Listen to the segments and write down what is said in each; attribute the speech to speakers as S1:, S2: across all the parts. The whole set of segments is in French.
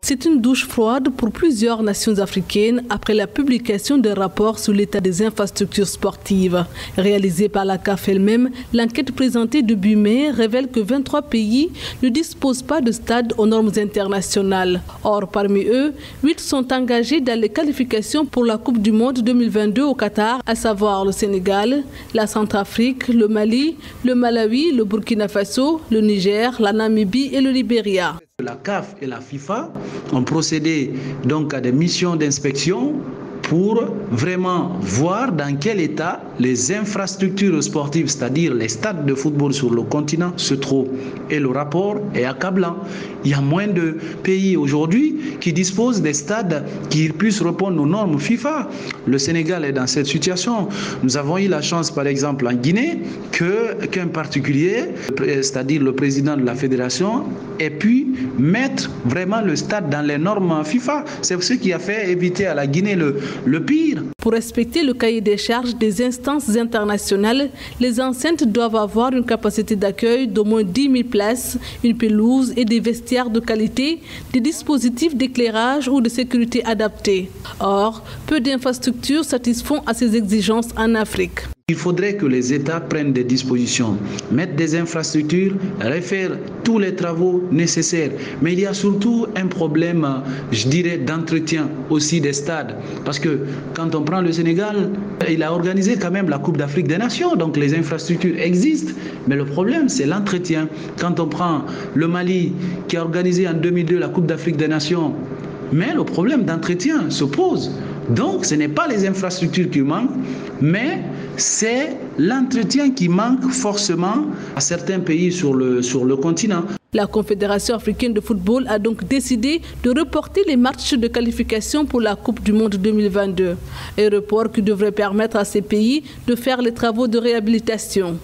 S1: C'est une douche froide pour plusieurs nations africaines après la publication d'un rapport sur l'état des infrastructures sportives. Réalisée par la CAF elle-même, l'enquête présentée début mai révèle que 23 pays ne disposent pas de stades aux normes internationales. Or, parmi eux, 8 sont engagés dans les qualifications pour la Coupe du Monde 2022 au Qatar, à savoir le Sénégal, la Centrafrique, le Mali, le Malawi, le Burkina Faso, le Niger, la Namibie et le Libéria.
S2: La CAF et la FIFA ont procédé donc à des missions d'inspection pour vraiment voir dans quel état les infrastructures sportives, c'est-à-dire les stades de football sur le continent, se trouvent. Et le rapport est accablant. Il y a moins de pays aujourd'hui qui disposent des stades qui puissent répondre aux normes FIFA. Le Sénégal est dans cette situation. Nous avons eu la chance, par exemple, en Guinée, qu'un particulier, c'est-à-dire le président de la fédération, ait pu mettre vraiment le stade dans les normes FIFA. C'est ce qui a fait éviter à la Guinée le, le pire.
S1: Pour respecter le cahier des charges des instances internationales, les enceintes doivent avoir une capacité d'accueil d'au moins 10 000 places, une pelouse et des vestiaires de qualité, des dispositifs d'éclairage ou de sécurité adaptés. Or, peu d'infrastructures satisfont à ces exigences en Afrique.
S2: Il faudrait que les États prennent des dispositions, mettent des infrastructures, refaire tous les travaux nécessaires. Mais il y a surtout un problème, je dirais, d'entretien aussi des stades. Parce que quand on prend le Sénégal, il a organisé quand même la Coupe d'Afrique des Nations, donc les infrastructures existent. Mais le problème, c'est l'entretien. Quand on prend le Mali, qui a organisé en 2002 la Coupe d'Afrique des Nations, mais le problème d'entretien se pose. Donc, ce n'est pas les infrastructures qui manquent, mais c'est l'entretien qui manque forcément à certains pays sur le, continent.
S1: La Confédération africaine de football a donc décidé de reporter les matchs de qualification pour la Coupe du Monde 2022. Un report qui devrait permettre à ces pays de faire les travaux de réhabilitation.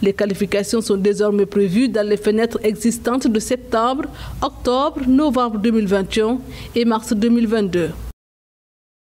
S1: Les qualifications sont désormais prévues dans les fenêtres existantes de septembre, octobre, novembre 2021 et mars 2022.